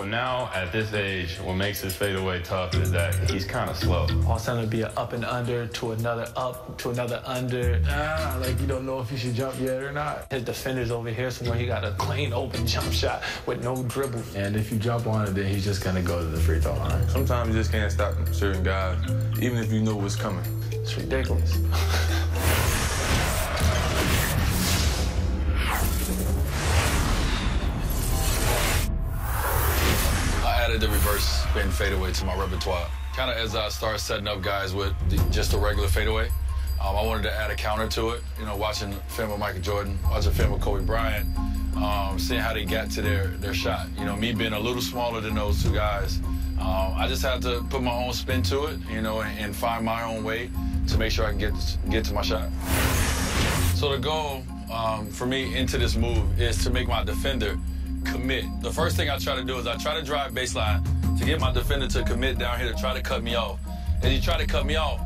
Well, now at this age, what makes his fadeaway tough is that he's kind of slow. All of a sudden, it'd be an up and under to another up to another under. Ah, like you don't know if you should jump yet or not. His defender's over here somewhere. He got a clean open jump shot with no dribble. And if you jump on it, then he's just gonna go to the free throw line. Sometimes you just can't stop certain guys, even if you know what's coming. It's ridiculous. added the reverse spin fadeaway to my repertoire. Kind of as I started setting up guys with the, just a regular fadeaway, um, I wanted to add a counter to it. You know, watching film of Michael Jordan, watching film of Kobe Bryant, um, seeing how they got to their, their shot. You know, me being a little smaller than those two guys, um, I just had to put my own spin to it, you know, and, and find my own way to make sure I can get, get to my shot. So the goal um, for me into this move is to make my defender commit. The first thing I try to do is I try to drive baseline to get my defender to commit down here to try to cut me off. As you try to cut me off,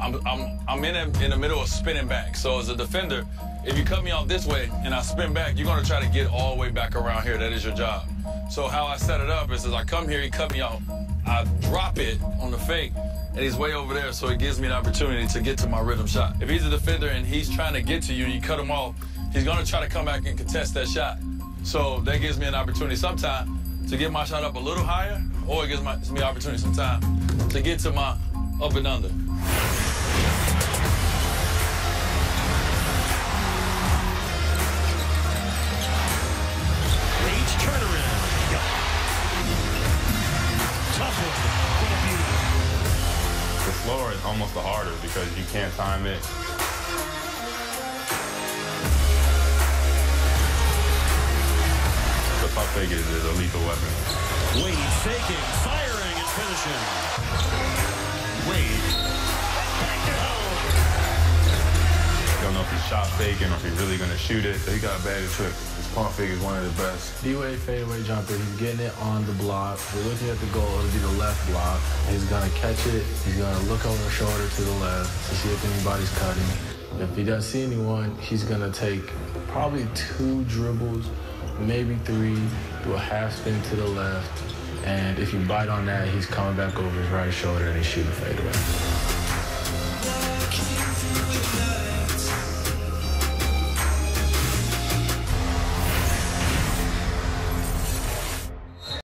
I'm, I'm, I'm in, a, in the middle of spinning back. So as a defender, if you cut me off this way and I spin back, you're gonna try to get all the way back around here. That is your job. So how I set it up is as I come here, he cut me off. I drop it on the fake, and he's way over there, so it gives me an opportunity to get to my rhythm shot. If he's a defender and he's trying to get to you and you cut him off, he's gonna try to come back and contest that shot. So that gives me an opportunity sometimes to get my shot up a little higher, or it gives my, me an opportunity sometimes to get to my up and under. Wade's turnaround. Tough one. What. The slower is almost the harder because you can't time it. The pump fake is, is a lethal weapon. Wade faking, firing, and finishing. Wade. Back to home. Don't know if he's shot faking or if he's really going to shoot it. He got a bad trick. His pump fake is one of the best. D-Wade fadeaway jumper, he's getting it on the block. We're looking at the goal, it'll be the left block. He's gonna catch it, he's gonna look over his shoulder to the left to see if anybody's cutting. If he doesn't see anyone, he's gonna take probably two dribbles, maybe three, do a half spin to the left. And if you bite on that, he's coming back over his right shoulder and he's shooting fadeaway.